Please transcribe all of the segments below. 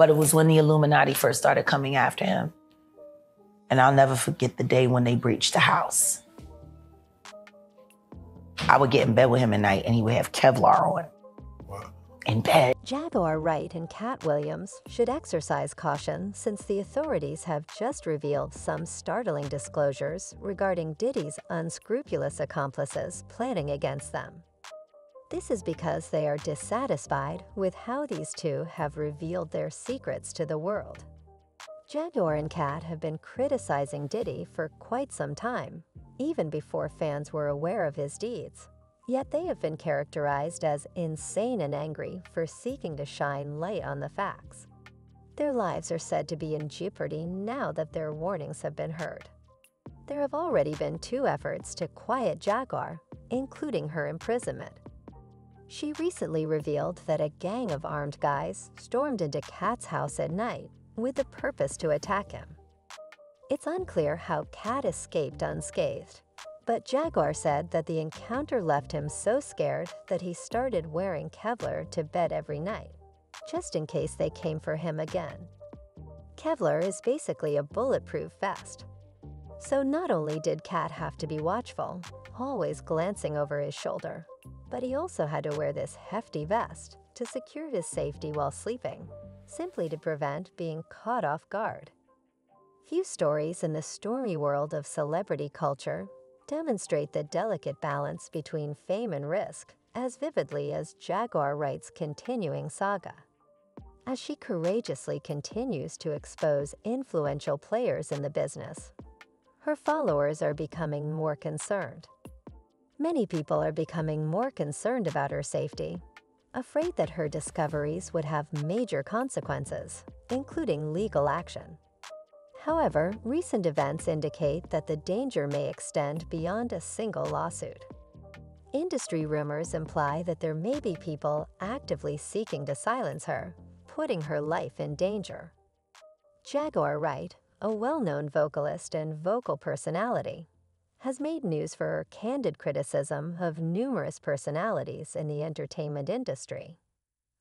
But it was when the Illuminati first started coming after him. And I'll never forget the day when they breached the house. I would get in bed with him at night and he would have Kevlar on What? in bed. Jaguar Wright and Katt Williams should exercise caution since the authorities have just revealed some startling disclosures regarding Diddy's unscrupulous accomplices planning against them. This is because they are dissatisfied with how these two have revealed their secrets to the world. Jaguar and Katt have been criticizing Diddy for quite some time, even before fans were aware of his deeds. Yet they have been characterized as insane and angry for seeking to shine light on the facts. Their lives are said to be in jeopardy now that their warnings have been heard. There have already been two efforts to quiet Jaguar, including her imprisonment. She recently revealed that a gang of armed guys stormed into Katt's house at night with the purpose to attack him. It's unclear how Katt escaped unscathed, but Jaguar said that the encounter left him so scared that he started wearing Kevlar to bed every night, just in case they came for him again. Kevlar is basically a bulletproof vest. So not only did Katt have to be watchful, always glancing over his shoulder, but he also had to wear this hefty vest to secure his safety while sleeping, simply to prevent being caught off guard. Few stories in the stormy world of celebrity culture demonstrate the delicate balance between fame and risk as vividly as Jaguar Wright's continuing saga. As she courageously continues to expose influential players in the business, her followers are becoming more concerned. Many people are becoming more concerned about her safety, afraid that her discoveries would have major consequences, including legal action. However, recent events indicate that the danger may extend beyond a single lawsuit. Industry rumors imply that there may be people actively seeking to silence her, putting her life in danger. Jaguar Wright, a well-known vocalist and vocal personality, has made news for her candid criticism of numerous personalities in the entertainment industry.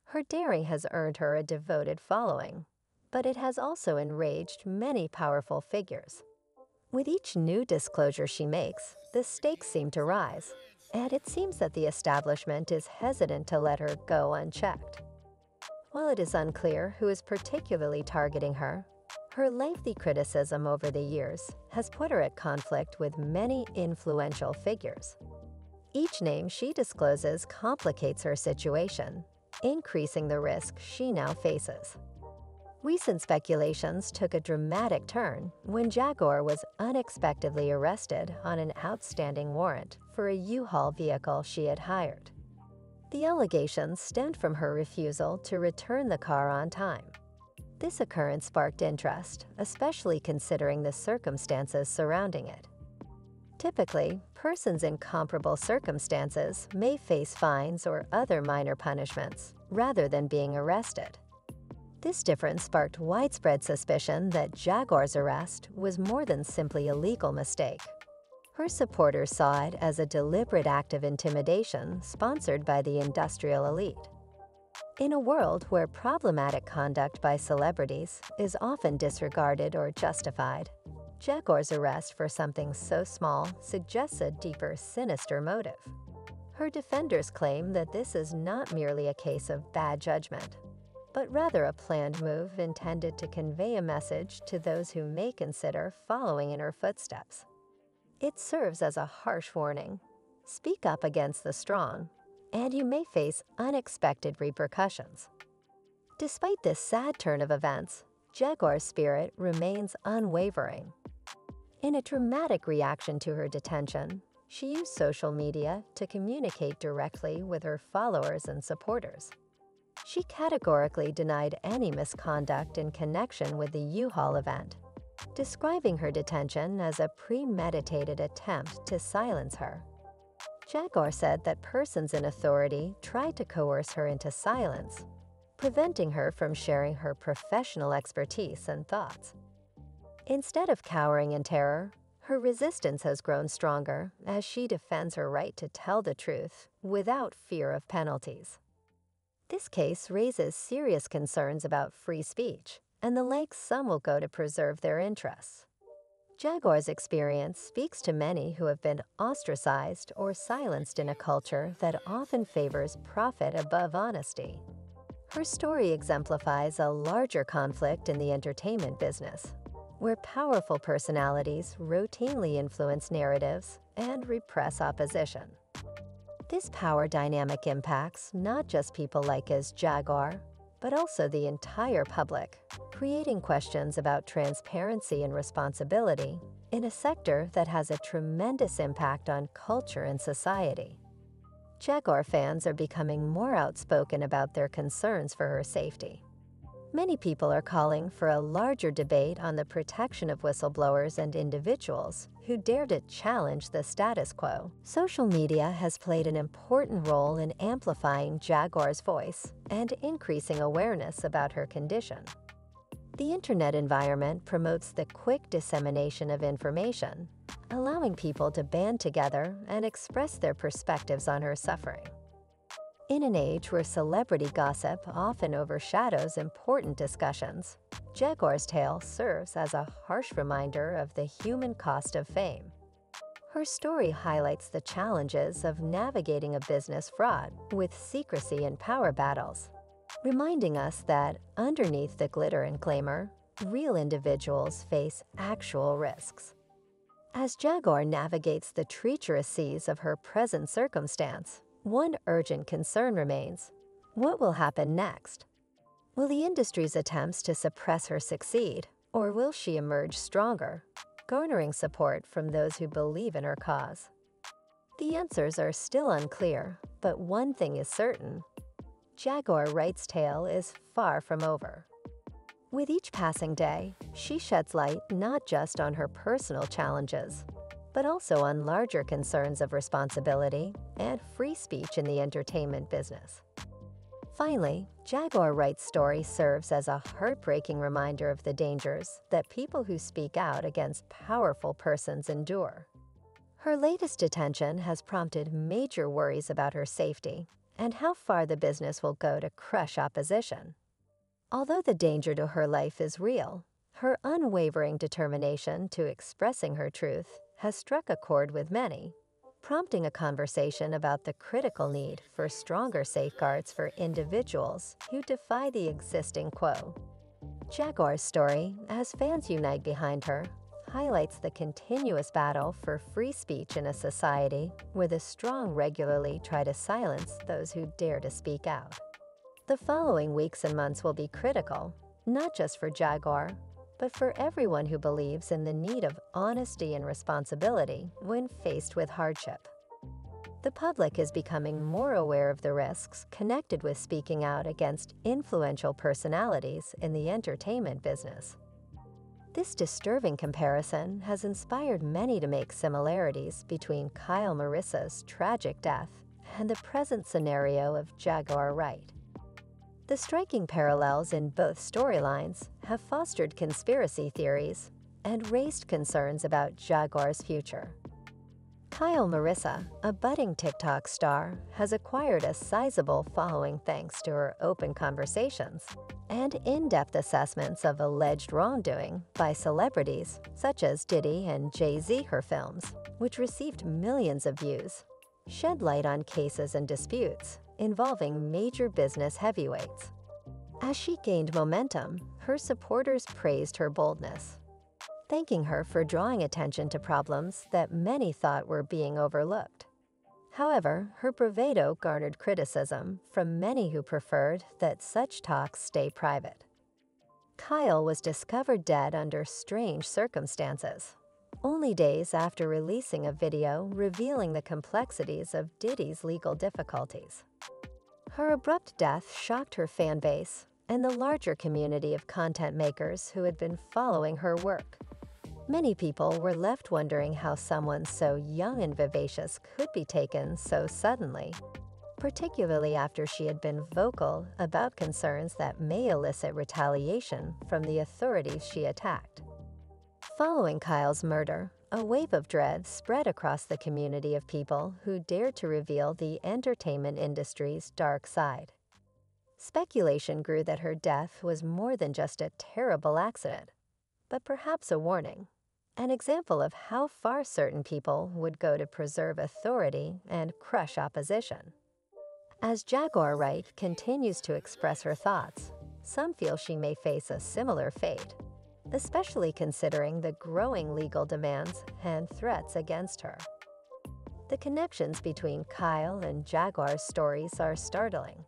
Her daring has earned her a devoted following, but it has also enraged many powerful figures. With each new disclosure she makes, the stakes seem to rise, and it seems that the establishment is hesitant to let her go unchecked. While it is unclear who is particularly targeting her, her lengthy criticism over the years has put her at conflict with many influential figures. Each name she discloses complicates her situation, increasing the risk she now faces. Recent speculations took a dramatic turn when Jaguar was unexpectedly arrested on an outstanding warrant for a U-Haul vehicle she had hired. The allegations stemmed from her refusal to return the car on time. This occurrence sparked interest, especially considering the circumstances surrounding it. Typically, persons in comparable circumstances may face fines or other minor punishments, rather than being arrested. This difference sparked widespread suspicion that Jaguar's arrest was more than simply a legal mistake. Her supporters saw it as a deliberate act of intimidation sponsored by the industrial elite. In a world where problematic conduct by celebrities is often disregarded or justified, Jaguar's arrest for something so small suggests a deeper, sinister motive. Her defenders claim that this is not merely a case of bad judgment, but rather a planned move intended to convey a message to those who may consider following in her footsteps. It serves as a harsh warning. Speak up against the strong, and you may face unexpected repercussions. Despite this sad turn of events, Jaguar's spirit remains unwavering. In a dramatic reaction to her detention, she used social media to communicate directly with her followers and supporters. She categorically denied any misconduct in connection with the U-Haul event, describing her detention as a premeditated attempt to silence her. Jaguar said that persons in authority tried to coerce her into silence, preventing her from sharing her professional expertise and thoughts. Instead of cowering in terror, her resistance has grown stronger as she defends her right to tell the truth without fear of penalties. This case raises serious concerns about free speech and the lengths some will go to preserve their interests. Jaguar's experience speaks to many who have been ostracized or silenced in a culture that often favors profit above honesty. Her story exemplifies a larger conflict in the entertainment business, where powerful personalities routinely influence narratives and repress opposition. This power dynamic impacts not just people like as Jaguar, but also the entire public, creating questions about transparency and responsibility in a sector that has a tremendous impact on culture and society. Jaguar fans are becoming more outspoken about their concerns for her safety. Many people are calling for a larger debate on the protection of whistleblowers and individuals who dare to challenge the status quo. Social media has played an important role in amplifying Jaguar's voice and increasing awareness about her condition. The internet environment promotes the quick dissemination of information, allowing people to band together and express their perspectives on her suffering. In an age where celebrity gossip often overshadows important discussions, Jaguar's tale serves as a harsh reminder of the human cost of fame. Her story highlights the challenges of navigating a business fraud with secrecy and power battles reminding us that underneath the glitter and glamour, real individuals face actual risks. As Jaguar navigates the treacherous seas of her present circumstance, one urgent concern remains. What will happen next? Will the industry's attempts to suppress her succeed, or will she emerge stronger, garnering support from those who believe in her cause? The answers are still unclear, but one thing is certain Jaguar Wright's tale is far from over. With each passing day, she sheds light not just on her personal challenges, but also on larger concerns of responsibility and free speech in the entertainment business. Finally, Jaguar Wright's story serves as a heartbreaking reminder of the dangers that people who speak out against powerful persons endure. Her latest detention has prompted major worries about her safety and how far the business will go to crush opposition. Although the danger to her life is real, her unwavering determination to expressing her truth has struck a chord with many, prompting a conversation about the critical need for stronger safeguards for individuals who defy the existing quo. Jaguar's story, as fans unite behind her, highlights the continuous battle for free speech in a society where the strong regularly try to silence those who dare to speak out. The following weeks and months will be critical, not just for Jaguar, but for everyone who believes in the need of honesty and responsibility when faced with hardship. The public is becoming more aware of the risks connected with speaking out against influential personalities in the entertainment business. This disturbing comparison has inspired many to make similarities between Kyle Marisa's tragic death and the present scenario of Jaguar Wright. The striking parallels in both storylines have fostered conspiracy theories and raised concerns about Jaguar's future. Kyle Marisa, a budding TikTok star, has acquired a sizable following thanks to her open conversations and in-depth assessments of alleged wrongdoing by celebrities such as Diddy and Jay-Z her films, which received millions of views, shed light on cases and disputes involving major business heavyweights. As she gained momentum, her supporters praised her boldness, thanking her for drawing attention to problems that many thought were being overlooked. However, her bravado garnered criticism from many who preferred that such talks stay private. Kyle was discovered dead under strange circumstances, only days after releasing a video revealing the complexities of Diddy's legal difficulties. Her abrupt death shocked her fan base and the larger community of content makers who had been following her work. Many people were left wondering how someone so young and vivacious could be taken so suddenly, particularly after she had been vocal about concerns that may elicit retaliation from the authorities she attacked. Following Kyle's murder, a wave of dread spread across the community of people who dared to reveal the entertainment industry's dark side. Speculation grew that her death was more than just a terrible accident, but perhaps a warning, an example of how far certain people would go to preserve authority and crush opposition. As Jaguar Wright continues to express her thoughts, some feel she may face a similar fate, especially considering the growing legal demands and threats against her. The connections between Kyle and Jaguar's stories are startling.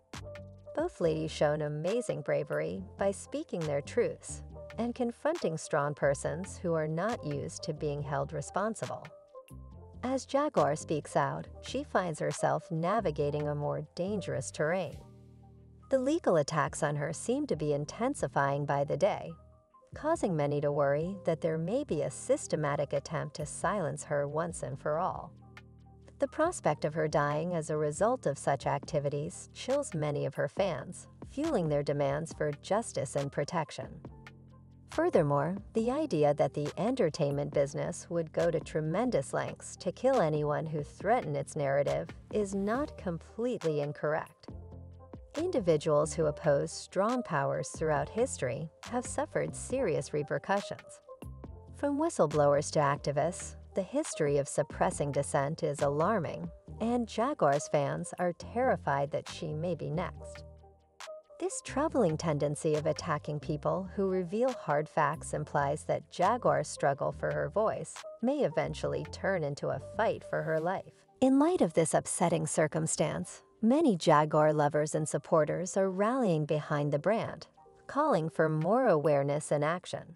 Both ladies shown amazing bravery by speaking their truths and confronting strong persons who are not used to being held responsible. As Jaguar speaks out, she finds herself navigating a more dangerous terrain. The legal attacks on her seem to be intensifying by the day, causing many to worry that there may be a systematic attempt to silence her once and for all. The prospect of her dying as a result of such activities chills many of her fans, fueling their demands for justice and protection. Furthermore, the idea that the entertainment business would go to tremendous lengths to kill anyone who threatened its narrative is not completely incorrect. Individuals who oppose strong powers throughout history have suffered serious repercussions. From whistleblowers to activists, the history of suppressing dissent is alarming, and Jaguar's fans are terrified that she may be next. This troubling tendency of attacking people who reveal hard facts implies that Jaguar's struggle for her voice may eventually turn into a fight for her life. In light of this upsetting circumstance, many Jaguar lovers and supporters are rallying behind the brand, calling for more awareness and action.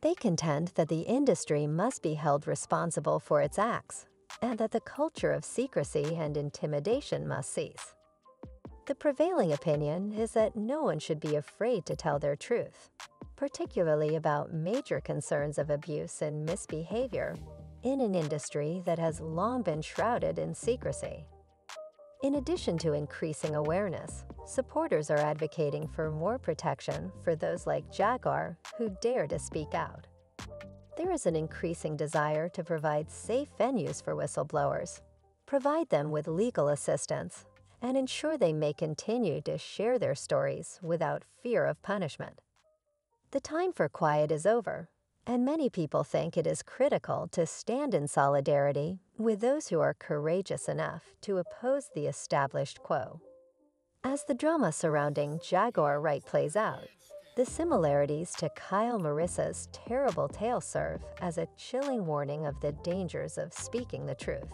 They contend that the industry must be held responsible for its acts and that the culture of secrecy and intimidation must cease. The prevailing opinion is that no one should be afraid to tell their truth, particularly about major concerns of abuse and misbehavior in an industry that has long been shrouded in secrecy. In addition to increasing awareness, supporters are advocating for more protection for those like Jaguar who dare to speak out. There is an increasing desire to provide safe venues for whistleblowers, provide them with legal assistance, and ensure they may continue to share their stories without fear of punishment. The time for quiet is over, and many people think it is critical to stand in solidarity with those who are courageous enough to oppose the established quo. As the drama surrounding Jaguar Wright plays out, the similarities to Kyle Marisa's terrible tale serve as a chilling warning of the dangers of speaking the truth.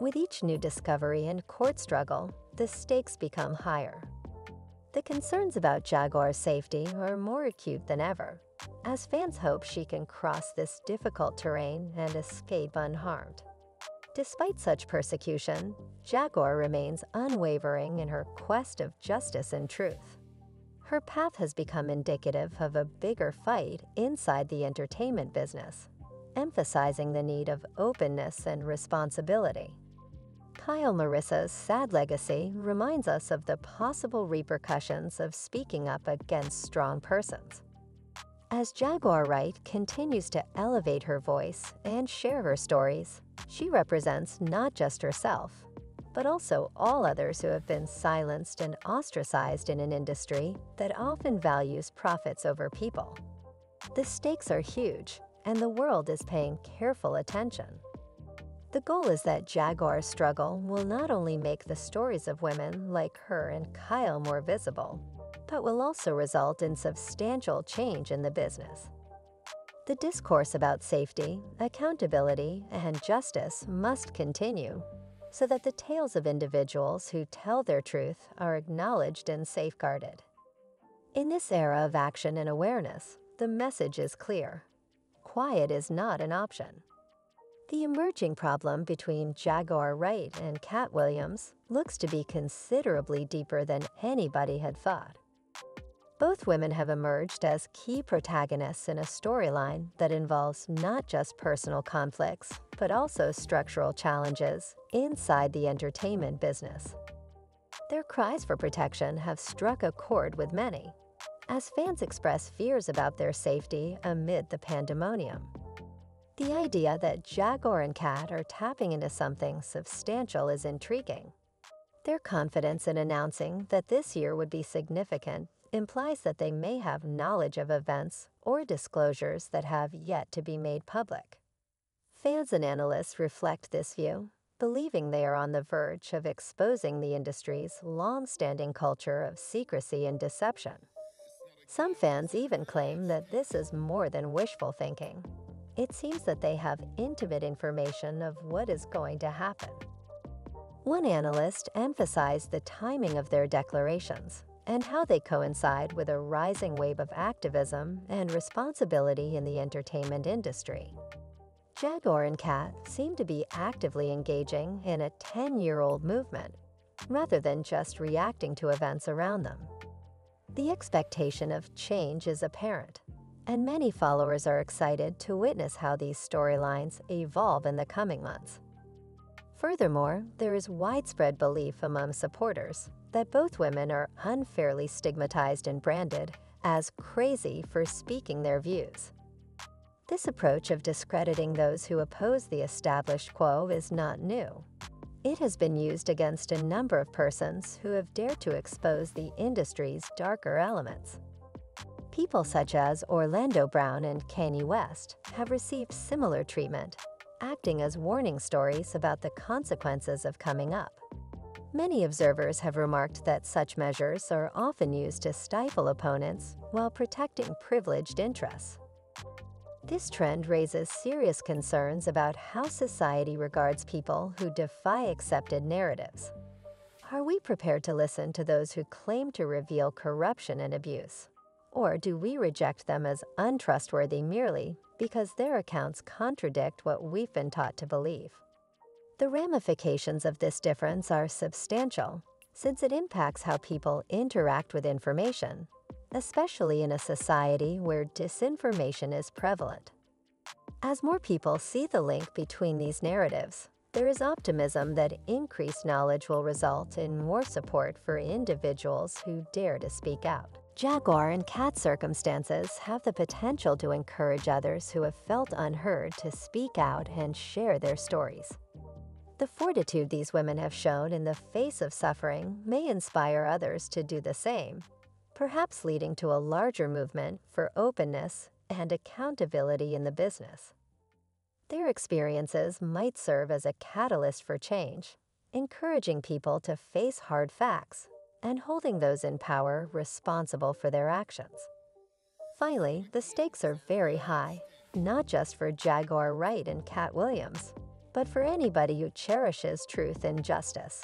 With each new discovery and court struggle, the stakes become higher. The concerns about Jaguar's safety are more acute than ever, as fans hope she can cross this difficult terrain and escape unharmed. Despite such persecution, Jaguar remains unwavering in her quest of justice and truth. Her path has become indicative of a bigger fight inside the entertainment business, emphasizing the need of openness and responsibility. Kyle Marisa's sad legacy reminds us of the possible repercussions of speaking up against strong persons. As Jaguar Wright continues to elevate her voice and share her stories, she represents not just herself, but also all others who have been silenced and ostracized in an industry that often values profits over people. The stakes are huge, and the world is paying careful attention. The goal is that Jaguar's struggle will not only make the stories of women like her and Kyle more visible, but will also result in substantial change in the business. The discourse about safety, accountability, and justice must continue so that the tales of individuals who tell their truth are acknowledged and safeguarded. In this era of action and awareness, the message is clear. Quiet is not an option. The emerging problem between Jaguar Wright and Katt Williams looks to be considerably deeper than anybody had thought. Both women have emerged as key protagonists in a storyline that involves not just personal conflicts, but also structural challenges inside the entertainment business. Their cries for protection have struck a chord with many, as fans express fears about their safety amid the pandemonium. The idea that Jaguar and Katt are tapping into something substantial is intriguing. Their confidence in announcing that this year would be significant implies that they may have knowledge of events or disclosures that have yet to be made public. Fans and analysts reflect this view, believing they are on the verge of exposing the industry's long standing culture of secrecy and deception. Some fans even claim that this is more than wishful thinking. It seems that they have intimate information of what is going to happen. One analyst emphasized the timing of their declarations and how they coincide with a rising wave of activism and responsibility in the entertainment industry. Jaguar and Katt seem to be actively engaging in a 10 year old movement rather than just reacting to events around them. The expectation of change is apparent, and many followers are excited to witness how these storylines evolve in the coming months. Furthermore, there is widespread belief among supporters that both women are unfairly stigmatized and branded as crazy for speaking their views. This approach of discrediting those who oppose the established quo is not new. It has been used against a number of persons who have dared to expose the industry's darker elements. People such as Orlando Brown and Kanye West have received similar treatment, acting as warning stories about the consequences of coming up. Many observers have remarked that such measures are often used to stifle opponents while protecting privileged interests. This trend raises serious concerns about how society regards people who defy accepted narratives. Are we prepared to listen to those who claim to reveal corruption and abuse? Or do we reject them as untrustworthy merely because their accounts contradict what we've been taught to believe? The ramifications of this difference are substantial, since it impacts how people interact with information especially in a society where disinformation is prevalent. As more people see the link between these narratives, there is optimism that increased knowledge will result in more support for individuals who dare to speak out. Jaguar and Katt circumstances have the potential to encourage others who have felt unheard to speak out and share their stories. The fortitude these women have shown in the face of suffering may inspire others to do the same perhaps leading to a larger movement for openness and accountability in the business. Their experiences might serve as a catalyst for change, encouraging people to face hard facts and holding those in power responsible for their actions. Finally, the stakes are very high, not just for Jaguar Wright and Katt Williams, but for anybody who cherishes truth and justice.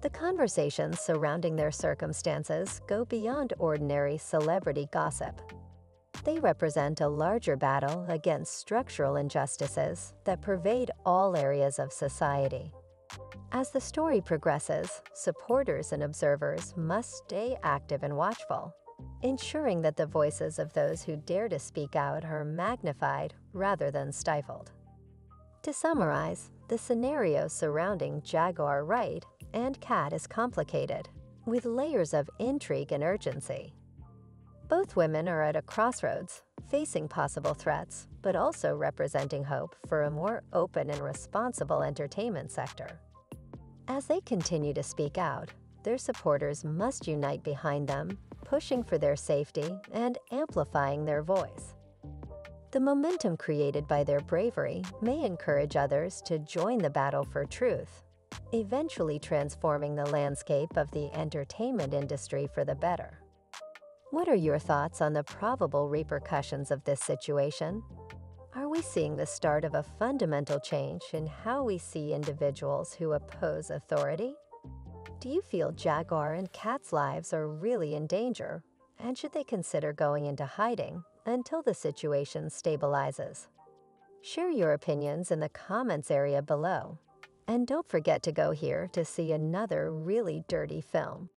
The conversations surrounding their circumstances go beyond ordinary celebrity gossip. They represent a larger battle against structural injustices that pervade all areas of society. As the story progresses, supporters and observers must stay active and watchful, ensuring that the voices of those who dare to speak out are magnified rather than stifled. To summarize, the scenario surrounding Jaguar Wright and Katt is complicated, with layers of intrigue and urgency. Both women are at a crossroads, facing possible threats, but also representing hope for a more open and responsible entertainment sector. As they continue to speak out, their supporters must unite behind them, pushing for their safety and amplifying their voice. The momentum created by their bravery may encourage others to join the battle for truth eventually transforming the landscape of the entertainment industry for the better. What are your thoughts on the probable repercussions of this situation? Are we seeing the start of a fundamental change in how we see individuals who oppose authority? Do you feel Jaguar and Katt's lives are really in danger? And should they consider going into hiding until the situation stabilizes? Share your opinions in the comments area below and don't forget to go here to see another really dirty film.